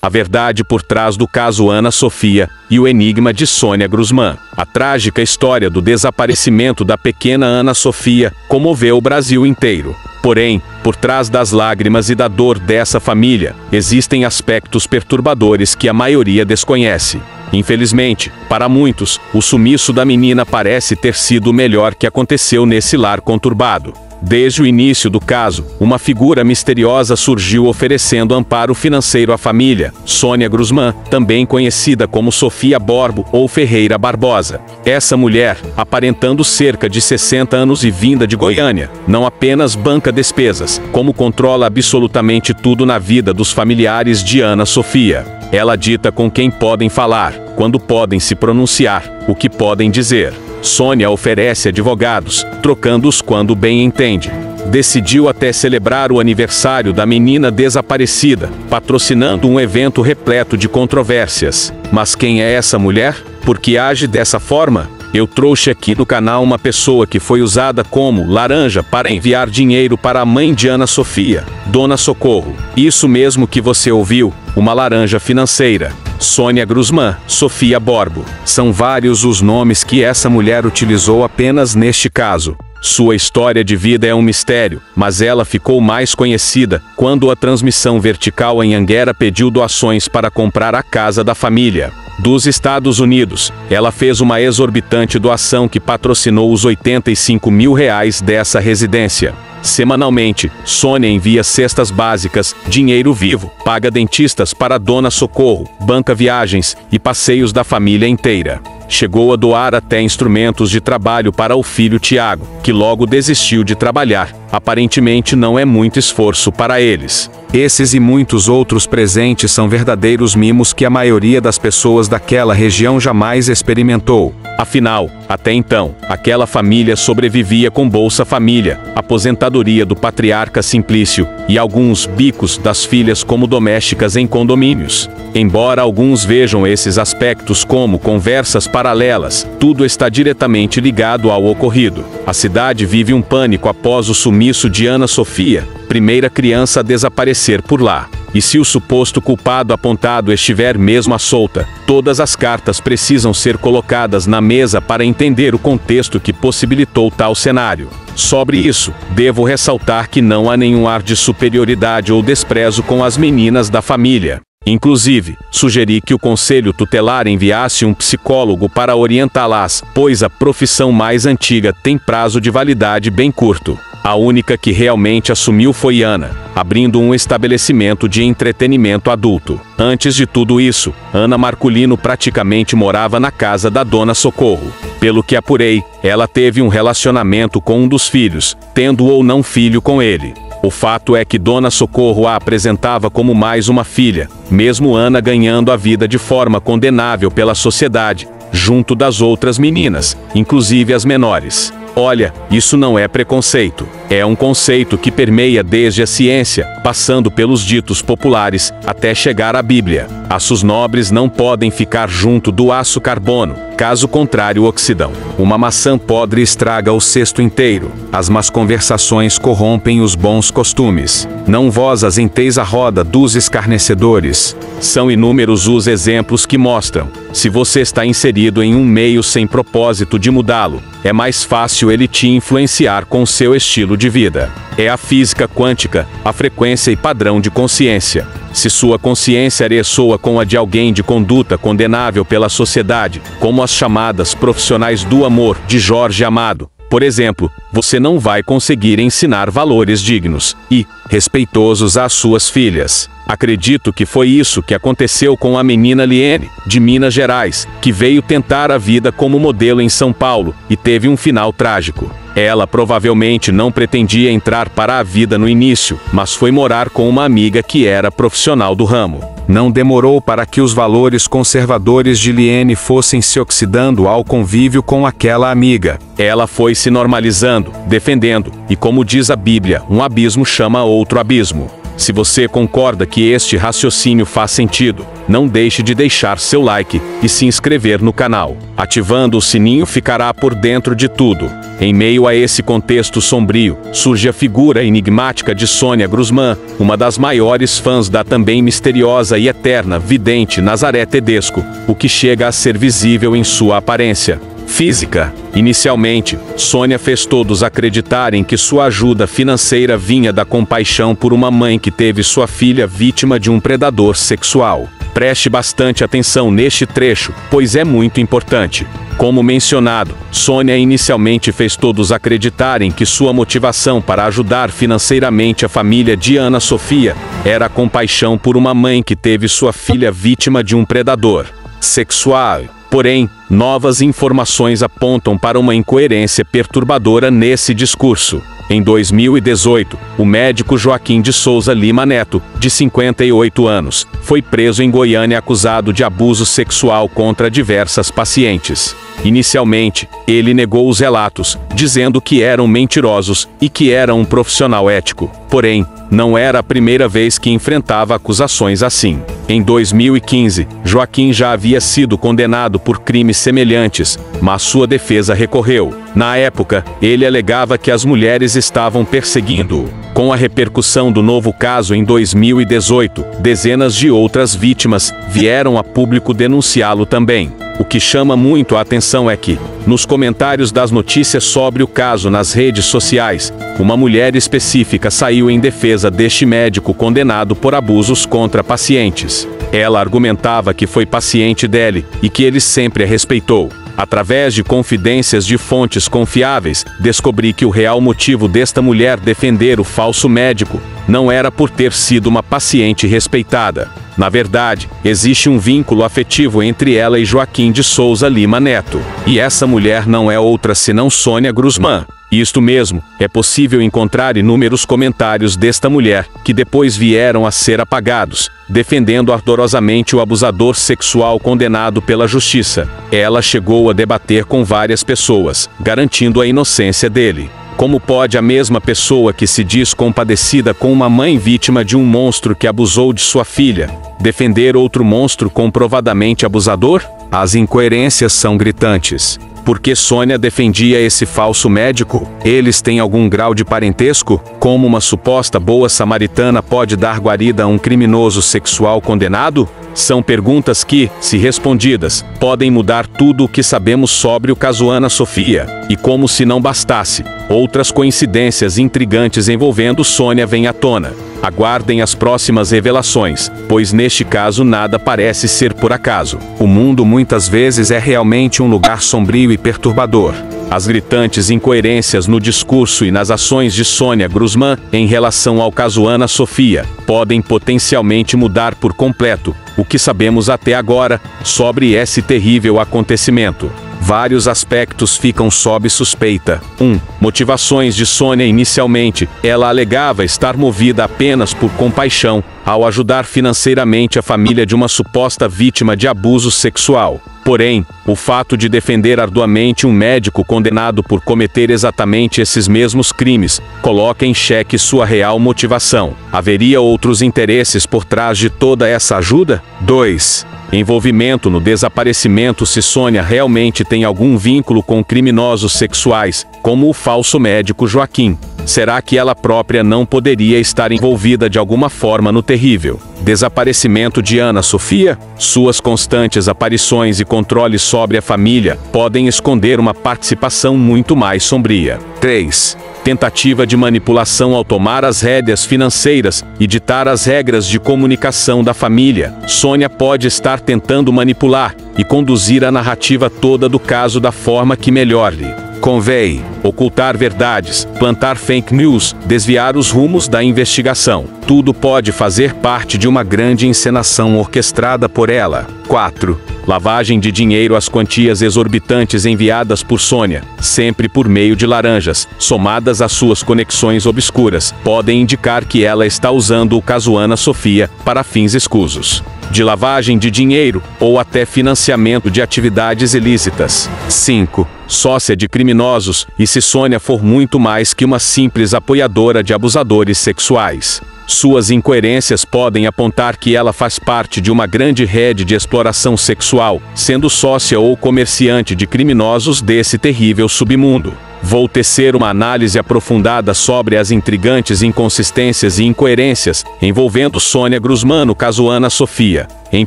A verdade por trás do caso Ana Sofia e o enigma de Sônia Grusman. A trágica história do desaparecimento da pequena Ana Sofia comoveu o Brasil inteiro. Porém, por trás das lágrimas e da dor dessa família, existem aspectos perturbadores que a maioria desconhece. Infelizmente, para muitos, o sumiço da menina parece ter sido o melhor que aconteceu nesse lar conturbado. Desde o início do caso, uma figura misteriosa surgiu oferecendo amparo financeiro à família, Sônia Grusman, também conhecida como Sofia Borbo ou Ferreira Barbosa. Essa mulher, aparentando cerca de 60 anos e vinda de Goiânia, não apenas banca despesas, como controla absolutamente tudo na vida dos familiares de Ana Sofia. Ela dita com quem podem falar, quando podem se pronunciar, o que podem dizer. Sônia oferece advogados, trocando-os quando bem entende. Decidiu até celebrar o aniversário da menina desaparecida, patrocinando um evento repleto de controvérsias. Mas quem é essa mulher? Por que age dessa forma? Eu trouxe aqui no canal uma pessoa que foi usada como laranja para enviar dinheiro para a mãe de Ana Sofia, Dona Socorro. Isso mesmo que você ouviu, uma laranja financeira. Sônia Grusman, Sofia Borbo. São vários os nomes que essa mulher utilizou apenas neste caso. Sua história de vida é um mistério, mas ela ficou mais conhecida quando a transmissão vertical em Anguera pediu doações para comprar a casa da família. Dos Estados Unidos, ela fez uma exorbitante doação que patrocinou os 85 mil reais dessa residência. Semanalmente, Sônia envia cestas básicas, dinheiro vivo, paga dentistas para Dona Socorro, banca viagens e passeios da família inteira. Chegou a doar até instrumentos de trabalho para o filho Tiago, que logo desistiu de trabalhar. Aparentemente não é muito esforço para eles. Esses e muitos outros presentes são verdadeiros mimos que a maioria das pessoas daquela região jamais experimentou. Afinal, até então, aquela família sobrevivia com Bolsa Família, aposentadoria do patriarca Simplício e alguns bicos das filhas como domésticas em condomínios. Embora alguns vejam esses aspectos como conversas paralelas, tudo está diretamente ligado ao ocorrido. A cidade vive um pânico após o sumiço de Ana Sofia, primeira criança a desaparecer por lá. E se o suposto culpado apontado estiver mesmo à solta, todas as cartas precisam ser colocadas na mesa para entender o contexto que possibilitou tal cenário. Sobre isso, devo ressaltar que não há nenhum ar de superioridade ou desprezo com as meninas da família. Inclusive, sugeri que o conselho tutelar enviasse um psicólogo para orientá-las, pois a profissão mais antiga tem prazo de validade bem curto. A única que realmente assumiu foi Ana, abrindo um estabelecimento de entretenimento adulto. Antes de tudo isso, Ana Marculino praticamente morava na casa da dona Socorro. Pelo que apurei, ela teve um relacionamento com um dos filhos, tendo ou não filho com ele. O fato é que Dona Socorro a apresentava como mais uma filha, mesmo Ana ganhando a vida de forma condenável pela sociedade, junto das outras meninas, inclusive as menores. Olha, isso não é preconceito. É um conceito que permeia desde a ciência, passando pelos ditos populares, até chegar à Bíblia. Aços nobres não podem ficar junto do aço carbono, caso contrário oxidam. Uma maçã podre estraga o cesto inteiro. As más conversações corrompem os bons costumes. Não vós as enteis a roda dos escarnecedores. São inúmeros os exemplos que mostram. Se você está inserido em um meio sem propósito de mudá-lo, é mais fácil ele te influenciar com seu estilo de vida. É a física quântica, a frequência e padrão de consciência. Se sua consciência ressoa com a de alguém de conduta condenável pela sociedade, como as chamadas profissionais do amor de Jorge Amado, por exemplo, você não vai conseguir ensinar valores dignos e respeitosos às suas filhas. Acredito que foi isso que aconteceu com a menina Liene, de Minas Gerais, que veio tentar a vida como modelo em São Paulo e teve um final trágico. Ela provavelmente não pretendia entrar para a vida no início, mas foi morar com uma amiga que era profissional do ramo. Não demorou para que os valores conservadores de Liene fossem se oxidando ao convívio com aquela amiga. Ela foi se normalizando, defendendo, e como diz a Bíblia, um abismo chama outro abismo. Se você concorda que este raciocínio faz sentido, não deixe de deixar seu like e se inscrever no canal. Ativando o sininho ficará por dentro de tudo. Em meio a esse contexto sombrio, surge a figura enigmática de Sônia Grusman, uma das maiores fãs da também misteriosa e eterna vidente Nazaré Tedesco, o que chega a ser visível em sua aparência física. Inicialmente, Sônia fez todos acreditarem que sua ajuda financeira vinha da compaixão por uma mãe que teve sua filha vítima de um predador sexual. Preste bastante atenção neste trecho, pois é muito importante. Como mencionado, Sônia inicialmente fez todos acreditarem que sua motivação para ajudar financeiramente a família de Ana Sofia era a compaixão por uma mãe que teve sua filha vítima de um predador sexual. Porém, novas informações apontam para uma incoerência perturbadora nesse discurso. Em 2018, o médico Joaquim de Souza Lima Neto, de 58 anos, foi preso em Goiânia acusado de abuso sexual contra diversas pacientes. Inicialmente, ele negou os relatos, dizendo que eram mentirosos e que era um profissional ético. Porém, não era a primeira vez que enfrentava acusações assim. Em 2015, Joaquim já havia sido condenado por crimes semelhantes, mas sua defesa recorreu. Na época, ele alegava que as mulheres estavam perseguindo-o. Com a repercussão do novo caso em 2018, dezenas de outras vítimas vieram a público denunciá-lo também. O que chama muito a atenção é que, nos comentários das notícias sobre o caso nas redes sociais, uma mulher específica saiu em defesa deste médico condenado por abusos contra pacientes. Ela argumentava que foi paciente dele e que ele sempre a respeitou. Através de confidências de fontes confiáveis, descobri que o real motivo desta mulher defender o falso médico não era por ter sido uma paciente respeitada. Na verdade, existe um vínculo afetivo entre ela e Joaquim de Souza Lima Neto. E essa mulher não é outra senão Sônia Grusman. Isto mesmo, é possível encontrar inúmeros comentários desta mulher, que depois vieram a ser apagados, defendendo ardorosamente o abusador sexual condenado pela justiça. Ela chegou a debater com várias pessoas, garantindo a inocência dele. Como pode a mesma pessoa que se diz compadecida com uma mãe vítima de um monstro que abusou de sua filha, defender outro monstro comprovadamente abusador? As incoerências são gritantes. Por que Sônia defendia esse falso médico? Eles têm algum grau de parentesco? Como uma suposta boa samaritana pode dar guarida a um criminoso sexual condenado? São perguntas que, se respondidas, podem mudar tudo o que sabemos sobre o caso Ana Sofia. E como se não bastasse, outras coincidências intrigantes envolvendo Sônia vêm à tona. Aguardem as próximas revelações, pois neste caso nada parece ser por acaso. O mundo muitas vezes é realmente um lugar sombrio e perturbador. As gritantes incoerências no discurso e nas ações de Sônia Grusman em relação ao caso Ana Sofia podem potencialmente mudar por completo o que sabemos até agora sobre esse terrível acontecimento vários aspectos ficam sob suspeita. 1. Um, motivações de Sônia inicialmente, ela alegava estar movida apenas por compaixão, ao ajudar financeiramente a família de uma suposta vítima de abuso sexual. Porém, o fato de defender arduamente um médico condenado por cometer exatamente esses mesmos crimes coloca em xeque sua real motivação. Haveria outros interesses por trás de toda essa ajuda? 2 envolvimento no desaparecimento se Sônia realmente tem algum vínculo com criminosos sexuais, como o falso médico Joaquim. Será que ela própria não poderia estar envolvida de alguma forma no terrível desaparecimento de Ana Sofia? Suas constantes aparições e controle sobre a família podem esconder uma participação muito mais sombria. 3 tentativa de manipulação ao tomar as rédeas financeiras e ditar as regras de comunicação da família. Sônia pode estar tentando manipular e conduzir a narrativa toda do caso da forma que melhor lhe convém, ocultar verdades, plantar fake news, desviar os rumos da investigação. Tudo pode fazer parte de uma grande encenação orquestrada por ela. 4. Lavagem de dinheiro As quantias exorbitantes enviadas por Sônia, sempre por meio de laranjas, somadas às suas conexões obscuras, podem indicar que ela está usando o caso Ana Sofia para fins escusos de lavagem de dinheiro ou até financiamento de atividades ilícitas. 5. Sócia de criminosos, e se Sônia for muito mais que uma simples apoiadora de abusadores sexuais. Suas incoerências podem apontar que ela faz parte de uma grande rede de exploração sexual, sendo sócia ou comerciante de criminosos desse terrível submundo. Vou tecer uma análise aprofundada sobre as intrigantes inconsistências e incoerências envolvendo Sônia Grusman no caso Ana Sofia. Em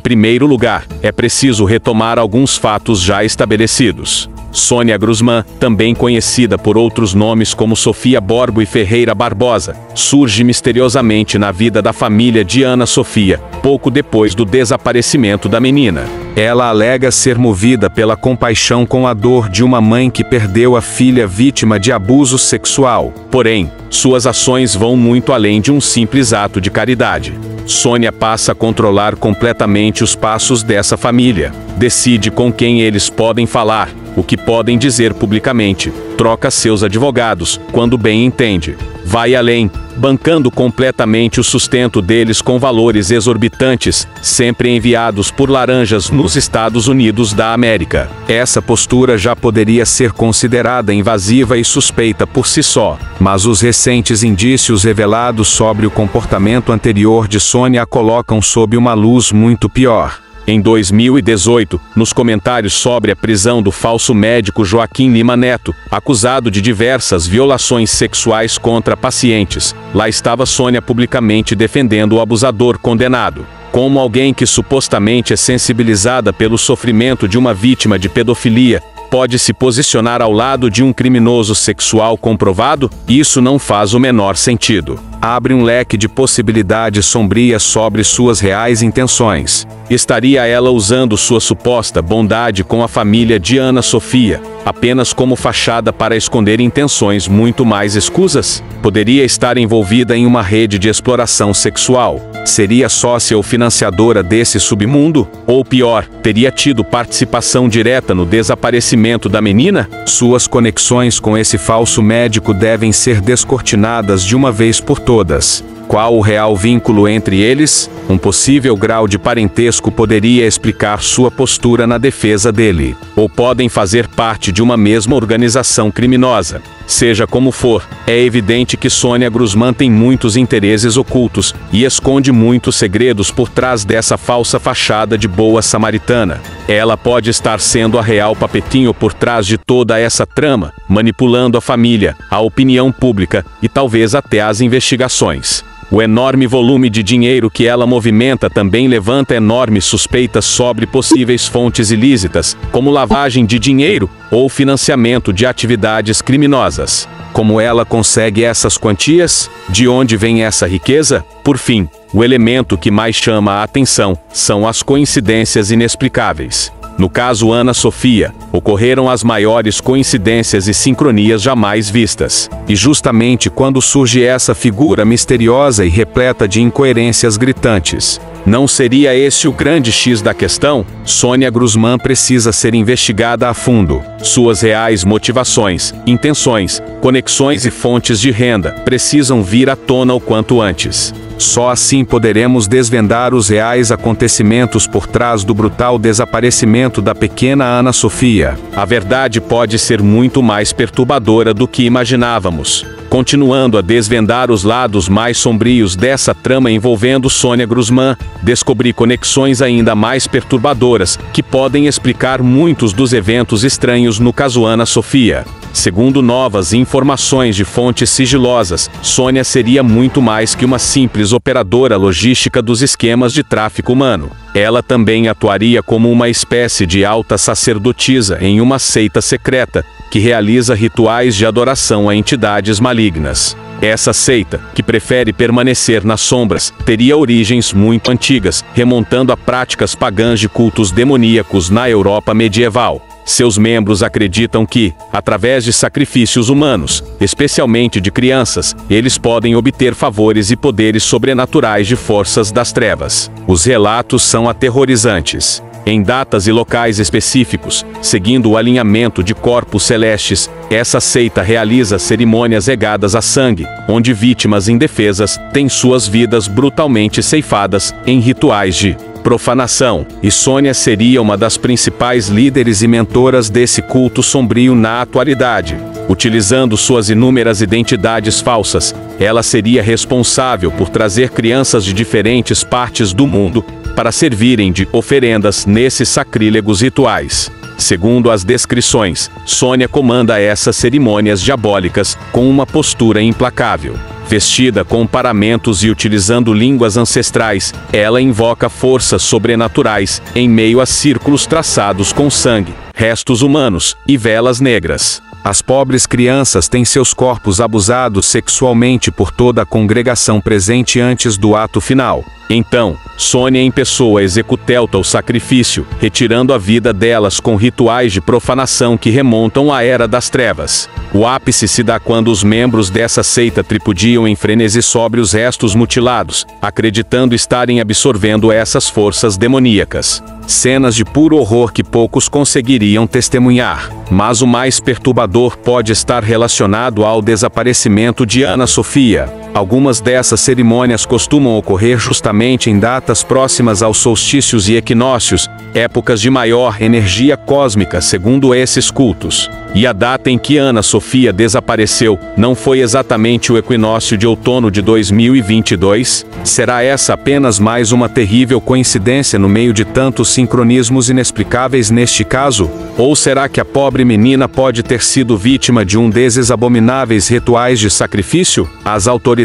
primeiro lugar, é preciso retomar alguns fatos já estabelecidos. Sônia Grusman, também conhecida por outros nomes como Sofia Borbo e Ferreira Barbosa, surge misteriosamente na vida da família de Ana Sofia, pouco depois do desaparecimento da menina. Ela alega ser movida pela compaixão com a dor de uma mãe que perdeu a filha vítima de abuso sexual. Porém, suas ações vão muito além de um simples ato de caridade. Sônia passa a controlar completamente os passos dessa família. Decide com quem eles podem falar, o que podem dizer publicamente, troca seus advogados, quando bem entende. Vai além, bancando completamente o sustento deles com valores exorbitantes, sempre enviados por laranjas nos Estados Unidos da América. Essa postura já poderia ser considerada invasiva e suspeita por si só, mas os recentes indícios revelados sobre o comportamento anterior de Sônia a colocam sob uma luz muito pior. Em 2018, nos comentários sobre a prisão do falso médico Joaquim Lima Neto, acusado de diversas violações sexuais contra pacientes, lá estava Sônia publicamente defendendo o abusador condenado. Como alguém que supostamente é sensibilizada pelo sofrimento de uma vítima de pedofilia, pode se posicionar ao lado de um criminoso sexual comprovado? Isso não faz o menor sentido abre um leque de possibilidades sombrias sobre suas reais intenções. Estaria ela usando sua suposta bondade com a família de Ana Sofia, apenas como fachada para esconder intenções muito mais escusas? Poderia estar envolvida em uma rede de exploração sexual. Seria sócia ou financiadora desse submundo? Ou pior, teria tido participação direta no desaparecimento da menina? Suas conexões com esse falso médico devem ser descortinadas de uma vez por todas. Qual o real vínculo entre eles? Um possível grau de parentesco poderia explicar sua postura na defesa dele. Ou podem fazer parte de uma mesma organização criminosa. Seja como for, é evidente que Sônia Grusman tem muitos interesses ocultos e esconde muitos segredos por trás dessa falsa fachada de boa samaritana. Ela pode estar sendo a real papetinho por trás de toda essa trama, manipulando a família, a opinião pública e talvez até as investigações. O enorme volume de dinheiro que ela movimenta também levanta enormes suspeitas sobre possíveis fontes ilícitas, como lavagem de dinheiro ou financiamento de atividades criminosas. Como ela consegue essas quantias? De onde vem essa riqueza? Por fim, o elemento que mais chama a atenção são as coincidências inexplicáveis. No caso Ana Sofia, ocorreram as maiores coincidências e sincronias jamais vistas. E justamente quando surge essa figura misteriosa e repleta de incoerências gritantes, não seria esse o grande X da questão? Sônia Grusman precisa ser investigada a fundo. Suas reais motivações, intenções, conexões e fontes de renda precisam vir à tona o quanto antes. Só assim poderemos desvendar os reais acontecimentos por trás do brutal desaparecimento da pequena Ana Sofia. A verdade pode ser muito mais perturbadora do que imaginávamos. Continuando a desvendar os lados mais sombrios dessa trama envolvendo Sônia Grusman, descobri conexões ainda mais perturbadoras que podem explicar muitos dos eventos estranhos no caso Ana Sofia. Segundo novas informações de fontes sigilosas, Sônia seria muito mais que uma simples operadora logística dos esquemas de tráfico humano. Ela também atuaria como uma espécie de alta sacerdotisa em uma seita secreta, que realiza rituais de adoração a entidades malignas. Essa seita, que prefere permanecer nas sombras, teria origens muito antigas, remontando a práticas pagãs de cultos demoníacos na Europa medieval. Seus membros acreditam que, através de sacrifícios humanos, especialmente de crianças, eles podem obter favores e poderes sobrenaturais de forças das trevas. Os relatos são aterrorizantes. Em datas e locais específicos, seguindo o alinhamento de corpos celestes, essa seita realiza cerimônias regadas a sangue, onde vítimas indefesas têm suas vidas brutalmente ceifadas em rituais de profanação, e Sônia seria uma das principais líderes e mentoras desse culto sombrio na atualidade. Utilizando suas inúmeras identidades falsas, ela seria responsável por trazer crianças de diferentes partes do mundo para servirem de oferendas nesses sacrílegos rituais. Segundo as descrições, Sônia comanda essas cerimônias diabólicas com uma postura implacável. Vestida com paramentos e utilizando línguas ancestrais, ela invoca forças sobrenaturais em meio a círculos traçados com sangue, restos humanos e velas negras. As pobres crianças têm seus corpos abusados sexualmente por toda a congregação presente antes do ato final. Então, Sônia em pessoa executa o sacrifício, retirando a vida delas com rituais de profanação que remontam à Era das Trevas. O ápice se dá quando os membros dessa seita tripudiam em frenesi sobre os restos mutilados, acreditando estarem absorvendo essas forças demoníacas. Cenas de puro horror que poucos conseguiriam testemunhar. Mas o mais perturbador pode estar relacionado ao desaparecimento de Ana Sofia. Algumas dessas cerimônias costumam ocorrer justamente em datas próximas aos solstícios e equinócios, épocas de maior energia cósmica segundo esses cultos. E a data em que Ana Sofia desapareceu não foi exatamente o equinócio de outono de 2022? Será essa apenas mais uma terrível coincidência no meio de tantos sincronismos inexplicáveis neste caso? Ou será que a pobre menina pode ter sido vítima de um desses abomináveis rituais de sacrifício? As autoridades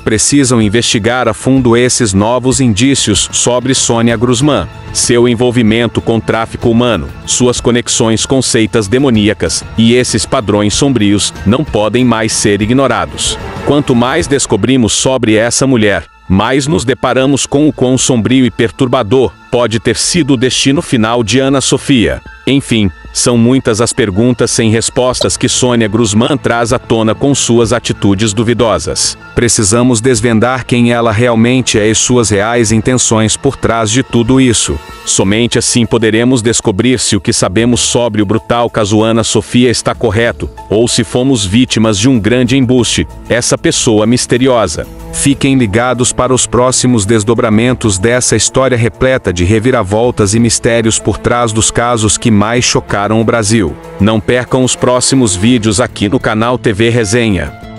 precisam investigar a fundo esses novos indícios sobre Sônia Grusman, seu envolvimento com tráfico humano, suas conexões com seitas demoníacas, e esses padrões sombrios não podem mais ser ignorados. Quanto mais descobrimos sobre essa mulher, mais nos deparamos com o quão sombrio e perturbador pode ter sido o destino final de Ana Sofia. Enfim, são muitas as perguntas sem respostas que Sônia Grusman traz à tona com suas atitudes duvidosas. Precisamos desvendar quem ela realmente é e suas reais intenções por trás de tudo isso. Somente assim poderemos descobrir se o que sabemos sobre o brutal caso Ana Sofia está correto, ou se fomos vítimas de um grande embuste, essa pessoa misteriosa. Fiquem ligados para os próximos desdobramentos dessa história repleta de reviravoltas e mistérios por trás dos casos que mais chocaram o Brasil. Não percam os próximos vídeos aqui no canal TV Resenha.